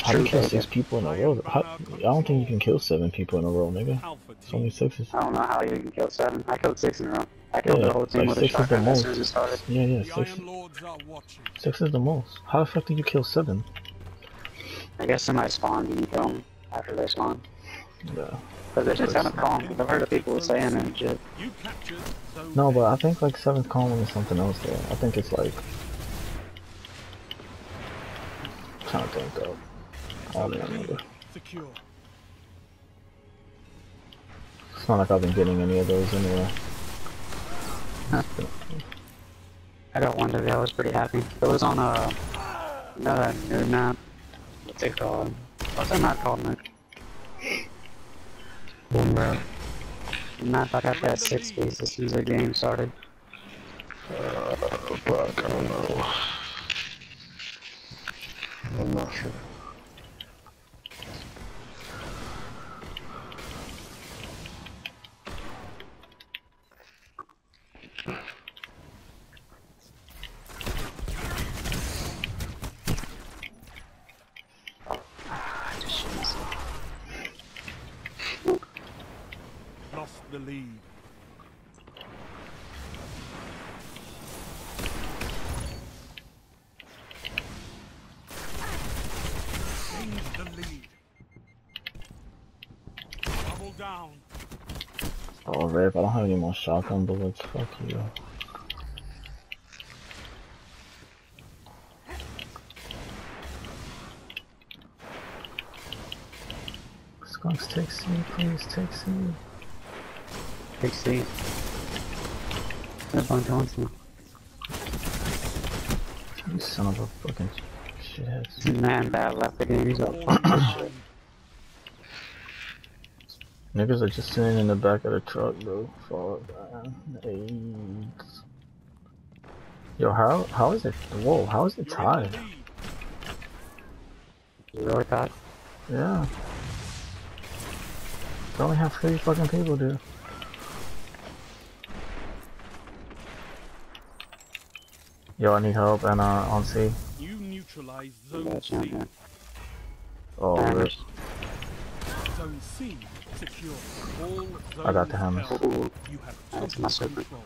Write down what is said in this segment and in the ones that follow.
How do you kill six people in a row? How, I don't think you can kill seven people in a row, nigga. It's only sixes. I don't know how you can kill seven. I killed six in a row. I killed Yeah, the whole team like with a six is the shotgun as most. soon as it started. Yeah, yeah, six. Iron Lords are watching. Six is the most. How the fuck did you kill seven? I guess somebody spawned and you kill them after they spawn. Yeah. But they're just kind of calm. I've heard of people saying and shit. You captured Zone No, but I think like seventh column is something else though. I think it's like. I'm trying to think of. I don't even remember. Secure. It's not like I've been getting any of those anyway. I got one today. I was pretty happy. It was on a another new map. What's it called? What's that map called, man? Boom, bro. The map I got that six piece as soon as the game started. Uh, fuck, I don't know. I'm not sure. I just shit myself. Lost the lead. The lead. Double down. Oh, rip! I don't have any more shotgun bullets. Fuck you. Skunks, take me, please, take. Big C. There's one Johnson. You son of a fucking shithead. Man, bad left the game. He's all fuck this shit. Niggas are just sitting in the back of the truck, bro. Fuck, man. Yo, how how is it? Whoa, how is it tied? You really thought? Yeah. They only have three fucking people, dude. Yo, I need help and uh on C. You neutralize Zone C. Oh, rip. Zone C secure. All I got the zones hammers. You have That's my super. control.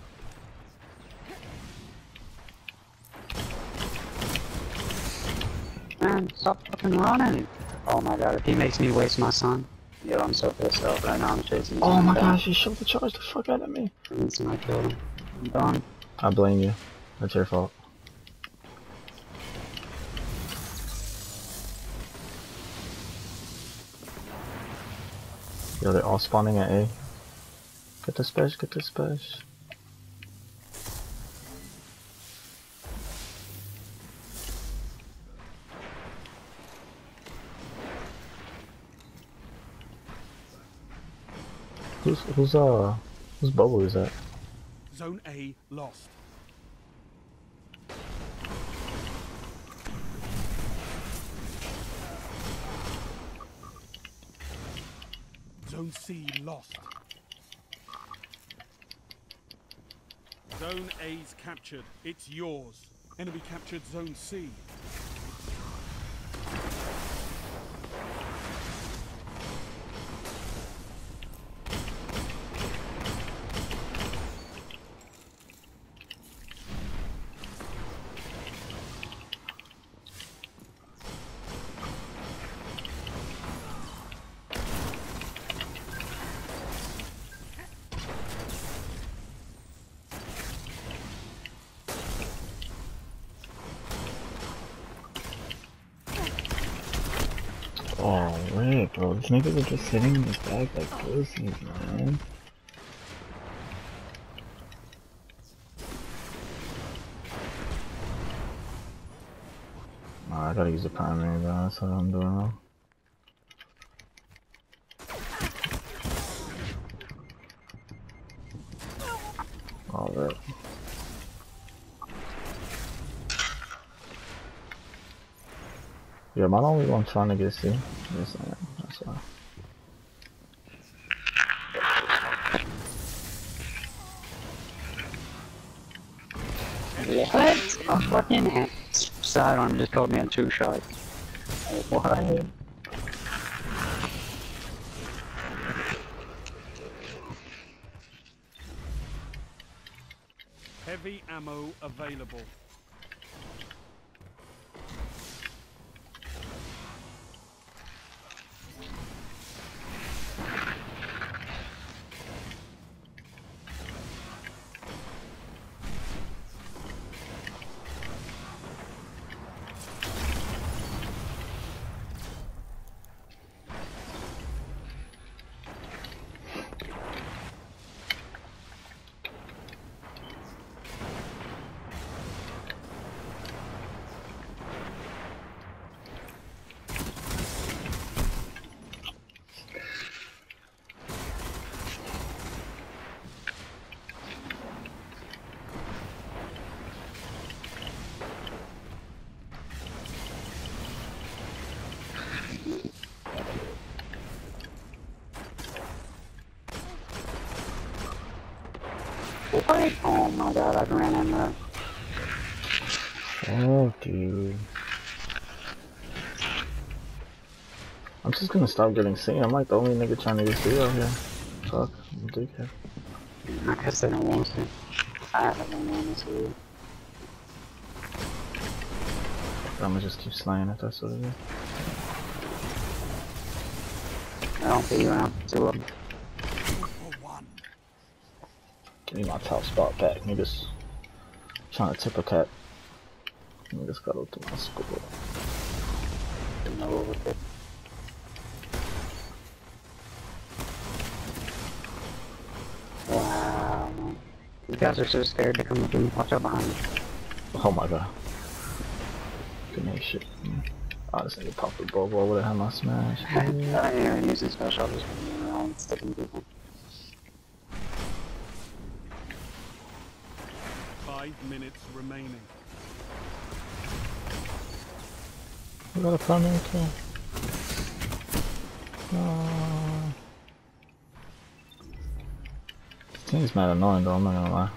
man, stop fucking running. Oh my god, if he makes me waste my son. Yo, I'm so pissed off right now. I'm chasing Oh my down. gosh, you shot the charge the fuck out of me. And somebody killed him. I'm done. I blame you. That's your fault. Yo, they're all spawning at A. Get the special, get the special. Who's who's uh whose bubble is that? Zone A lost. Zone C lost. Zone A's captured. It's yours. Enemy captured Zone C. Oh, wait, bro. These niggas are just sitting in the back like pussies, man. Nah, I gotta use the primary, bro. That's what I'm doing now. Alright. Yeah, am I the only one trying to get C? Yes, I am. That's why. What? A fucking sidearm just called me a two shot. What? Heavy ammo available. God, I ran in there. Oh, dude. I'm just gonna stop getting seen. I'm like the only nigga trying to get seen out here. Fuck, I'm a dickhead. I guess they don't want to. I haven't want to. I'm gonna just keep slaying if that's what it is. I don't see you around two of them. Give me my top spot back. Niggas trying to tip a cat. Niggas got to my school. Didn't know what with it. Wow. You guys are so scared to come up and watch out behind you. Oh my god. Me shit. Oh, this nigga popped the bubble over there, had my smash. I ain't even using special, I'm just sticking people. Five minutes remaining. We got a primary uh, kill. This thing's mad annoying though, I'm not gonna lie.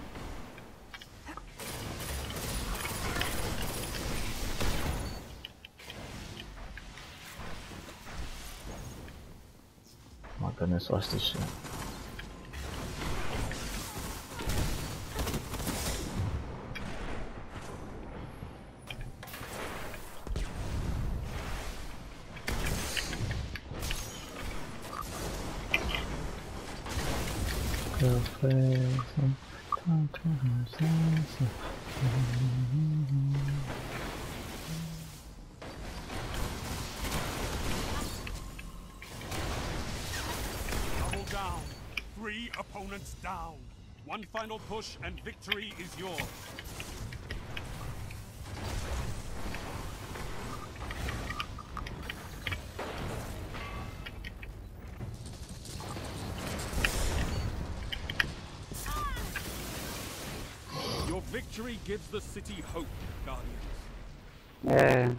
My goodness, watch this shit. Down. Three opponents down. One final push and victory is yours. Your victory gives the city hope, Guardians. Yeah,